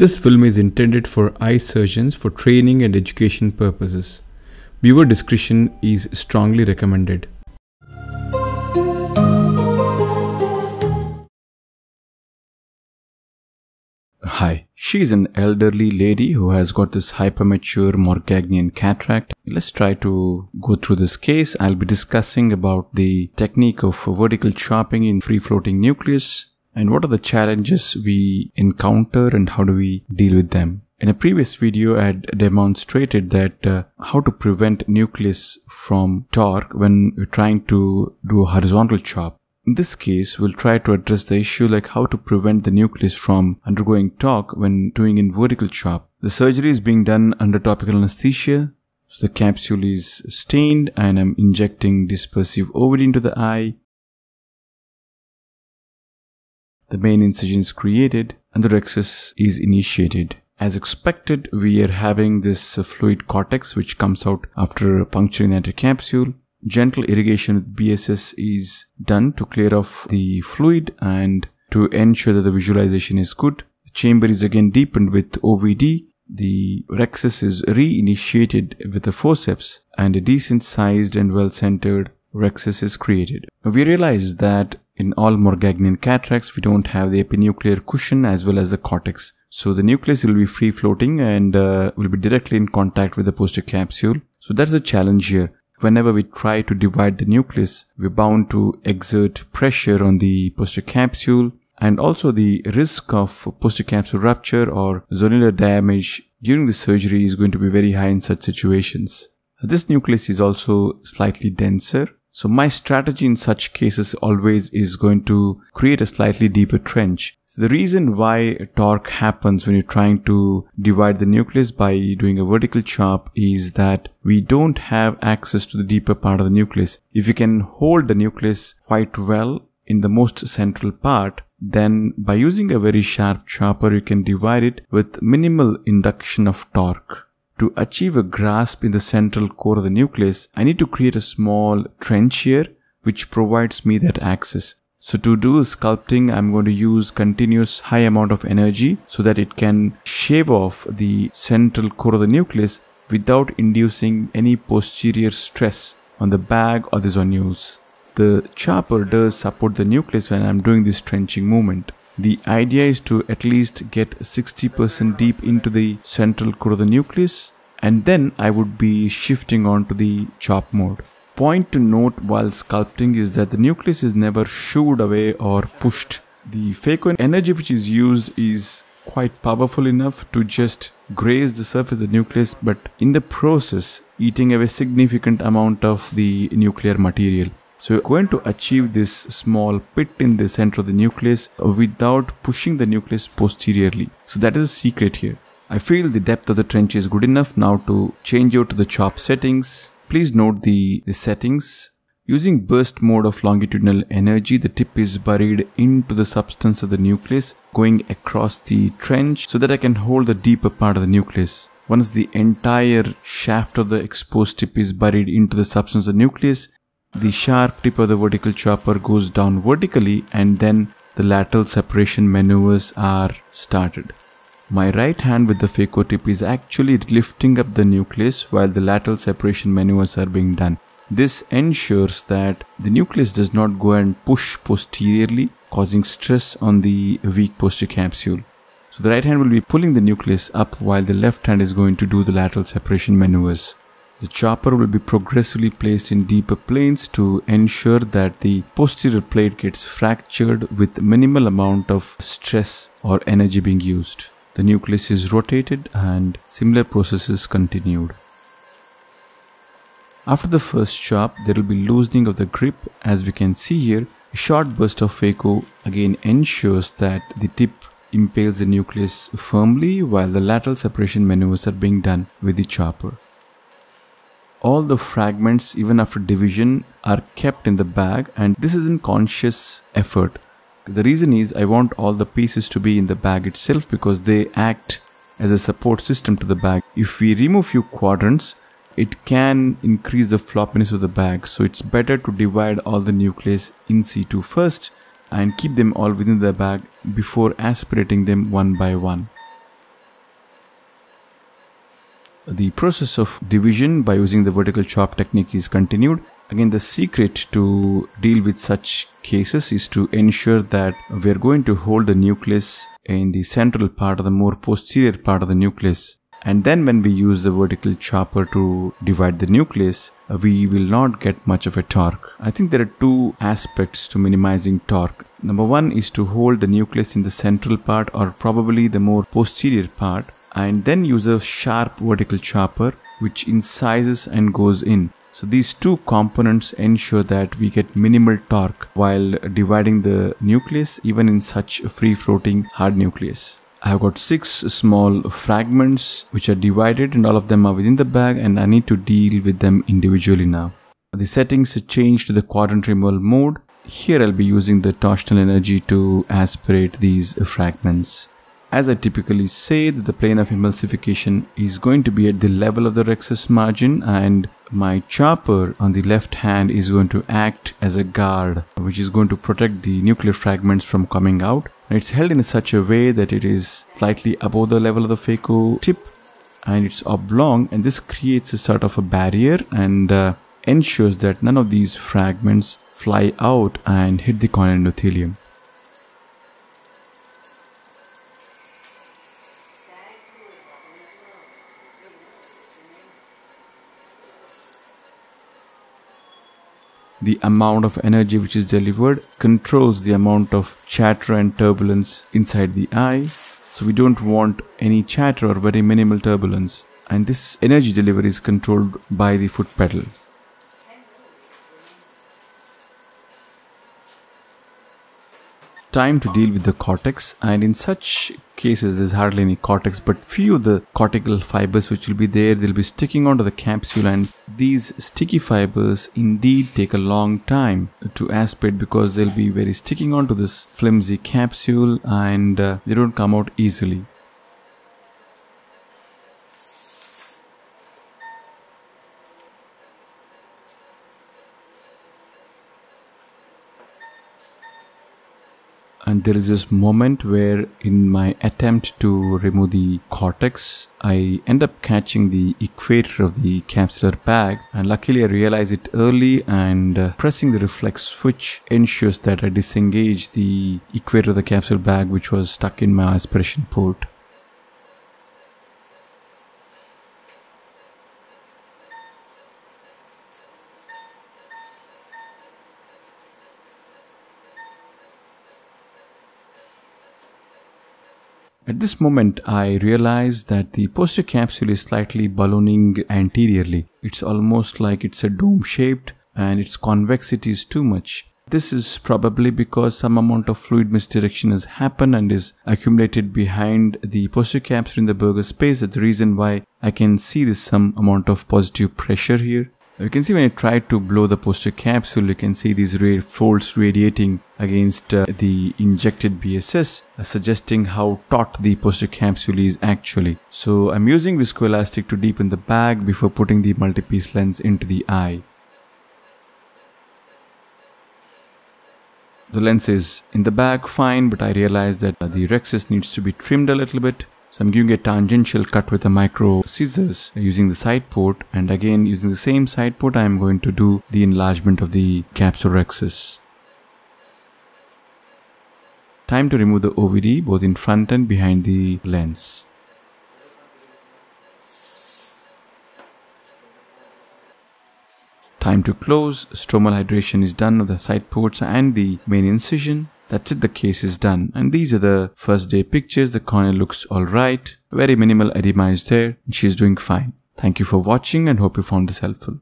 This film is intended for eye surgeons for training and education purposes. Viewer discretion is strongly recommended. Hi, she's an elderly lady who has got this hypermature Morgagnian cataract. Let's try to go through this case. I'll be discussing about the technique of vertical chopping in free-floating nucleus and what are the challenges we encounter and how do we deal with them. In a previous video, I had demonstrated that uh, how to prevent nucleus from torque when you're trying to do a horizontal chop. In this case, we'll try to address the issue like how to prevent the nucleus from undergoing torque when doing in vertical chop. The surgery is being done under topical anesthesia. So the capsule is stained and I'm injecting dispersive OVD into the eye. The main incision is created and the rhexis is initiated. As expected, we are having this fluid cortex which comes out after puncturing the capsule gentle irrigation with BSS is done to clear off the fluid and to ensure that the visualization is good. The chamber is again deepened with OVD. The rhexis is reinitiated with the forceps and a decent sized and well centered rhexis is created. We realize that in all Morgagnian cataracts, we don't have the epinuclear cushion as well as the cortex. So the nucleus will be free floating and uh, will be directly in contact with the posterior capsule. So that's the challenge here whenever we try to divide the nucleus, we're bound to exert pressure on the posterior capsule and also the risk of posterior capsule rupture or zonular damage during the surgery is going to be very high in such situations. This nucleus is also slightly denser so my strategy in such cases always is going to create a slightly deeper trench. So the reason why torque happens when you're trying to divide the nucleus by doing a vertical chop is that we don't have access to the deeper part of the nucleus. If you can hold the nucleus quite well in the most central part, then by using a very sharp chopper, you can divide it with minimal induction of torque. To achieve a grasp in the central core of the nucleus, I need to create a small trench here which provides me that access. So to do sculpting, I'm going to use continuous high amount of energy so that it can shave off the central core of the nucleus without inducing any posterior stress on the bag or the zonules. The chopper does support the nucleus when I'm doing this trenching movement. The idea is to at least get 60% deep into the central core of the nucleus and then I would be shifting on to the chop mode. Point to note while sculpting is that the nucleus is never shoved away or pushed. The phaco energy which is used is quite powerful enough to just graze the surface of the nucleus but in the process eating away significant amount of the nuclear material. So you're going to achieve this small pit in the center of the nucleus without pushing the nucleus posteriorly. So that is the secret here. I feel the depth of the trench is good enough now to change out to the chop settings. Please note the, the settings. Using burst mode of longitudinal energy, the tip is buried into the substance of the nucleus, going across the trench so that I can hold the deeper part of the nucleus. Once the entire shaft of the exposed tip is buried into the substance of the nucleus, the sharp tip of the vertical chopper goes down vertically and then the lateral separation maneuvers are started. My right hand with the phaco tip is actually lifting up the nucleus while the lateral separation maneuvers are being done. This ensures that the nucleus does not go and push posteriorly causing stress on the weak posterior capsule. So the right hand will be pulling the nucleus up while the left hand is going to do the lateral separation maneuvers. The chopper will be progressively placed in deeper planes to ensure that the posterior plate gets fractured with minimal amount of stress or energy being used. The nucleus is rotated and similar processes continued. After the first chop, there will be loosening of the grip as we can see here. A short burst of phaco again ensures that the tip impales the nucleus firmly while the lateral separation maneuvers are being done with the chopper all the fragments even after division are kept in the bag and this is in conscious effort. The reason is I want all the pieces to be in the bag itself because they act as a support system to the bag. If we remove few quadrants, it can increase the floppiness of the bag. So it's better to divide all the nucleus in situ first and keep them all within the bag before aspirating them one by one. The process of division by using the vertical chop technique is continued. Again, the secret to deal with such cases is to ensure that we are going to hold the nucleus in the central part of the more posterior part of the nucleus. And then when we use the vertical chopper to divide the nucleus, uh, we will not get much of a torque. I think there are two aspects to minimizing torque. Number one is to hold the nucleus in the central part or probably the more posterior part and then use a sharp vertical chopper which incises and goes in. So these two components ensure that we get minimal torque while dividing the nucleus even in such a free floating hard nucleus. I have got six small fragments which are divided and all of them are within the bag and I need to deal with them individually now. The settings change to the quadrant removal mode. Here I'll be using the torsional energy to aspirate these fragments. As I typically say that the plane of emulsification is going to be at the level of the rhexis margin and my chopper on the left hand is going to act as a guard which is going to protect the nuclear fragments from coming out. It's held in such a way that it is slightly above the level of the phaco tip and it's oblong and this creates a sort of a barrier and uh, ensures that none of these fragments fly out and hit the corneal endothelium. The amount of energy which is delivered controls the amount of chatter and turbulence inside the eye. So we don't want any chatter or very minimal turbulence. And this energy delivery is controlled by the foot pedal. Time to deal with the cortex and in such cases there's hardly any cortex but few of the cortical fibers which will be there they'll be sticking onto the capsule and these sticky fibers indeed take a long time to aspirate because they'll be very sticking onto this flimsy capsule and uh, they don't come out easily and there is this moment where in my attempt to remove the cortex I end up catching the equator of the capsular bag and luckily I realize it early and uh, pressing the reflux switch ensures that I disengage the equator of the capsule bag which was stuck in my aspiration port. At this moment, I realize that the posterior capsule is slightly ballooning anteriorly. It's almost like it's a dome shaped and its convexity is too much. This is probably because some amount of fluid misdirection has happened and is accumulated behind the posterior capsule in the Berger space. That's the reason why I can see this some amount of positive pressure here. You can see when I try to blow the posterior capsule, you can see these ray folds radiating against uh, the injected BSS, uh, suggesting how taut the posterior capsule is actually. So I'm using viscoelastic to deepen the bag before putting the multi-piece lens into the eye. The lens is in the bag fine, but I realize that uh, the rhexis needs to be trimmed a little bit. So I'm giving a tangential cut with a micro scissors using the side port and again using the same side port I am going to do the enlargement of the capsule rhexis. Time to remove the OVD both in front and behind the lens. Time to close, stromal hydration is done of the side ports and the main incision. That's it, the case is done. And these are the first day pictures. The cornea looks alright. Very minimal edema is there. And she's doing fine. Thank you for watching and hope you found this helpful.